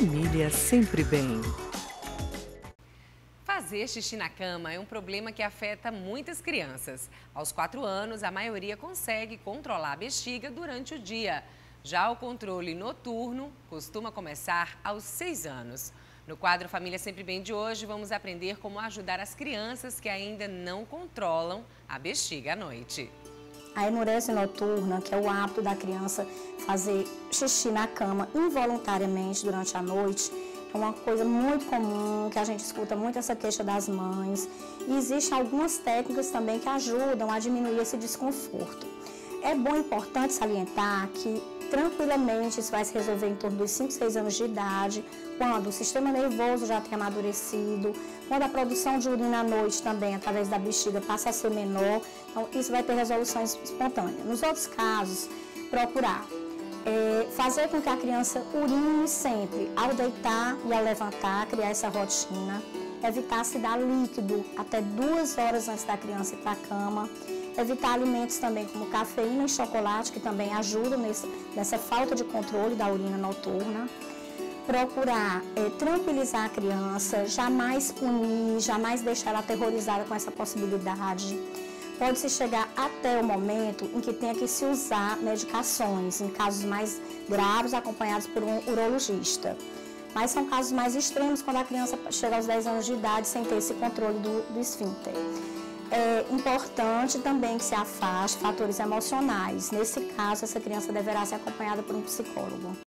Família sempre bem. Fazer xixi na cama é um problema que afeta muitas crianças. Aos 4 anos, a maioria consegue controlar a bexiga durante o dia. Já o controle noturno costuma começar aos 6 anos. No quadro Família Sempre Bem de hoje, vamos aprender como ajudar as crianças que ainda não controlam a bexiga à noite. A enurese noturna, que é o hábito da criança fazer xixi na cama involuntariamente durante a noite, é uma coisa muito comum, que a gente escuta muito essa queixa das mães. E existem algumas técnicas também que ajudam a diminuir esse desconforto. É bom e importante salientar que tranquilamente isso vai se resolver em torno dos 5, 6 anos de idade, quando o sistema nervoso já tem amadurecido, quando a produção de urina à noite também, através da bexiga, passa a ser menor. Então, isso vai ter resolução espontânea. Nos outros casos, procurar é, fazer com que a criança urine sempre. Ao deitar e ao levantar, criar essa rotina, evitar se dar líquido até duas horas antes da criança ir para a cama, evitar alimentos também como cafeína e chocolate, que também ajudam nesse, nessa falta de controle da urina noturna. Procurar é, tranquilizar a criança, jamais punir, jamais deixar ela aterrorizada com essa possibilidade pode-se chegar até o momento em que tenha que se usar medicações, em casos mais graves, acompanhados por um urologista. Mas são casos mais extremos quando a criança chega aos 10 anos de idade sem ter esse controle do, do esfíncter. É importante também que se afaste fatores emocionais. Nesse caso, essa criança deverá ser acompanhada por um psicólogo.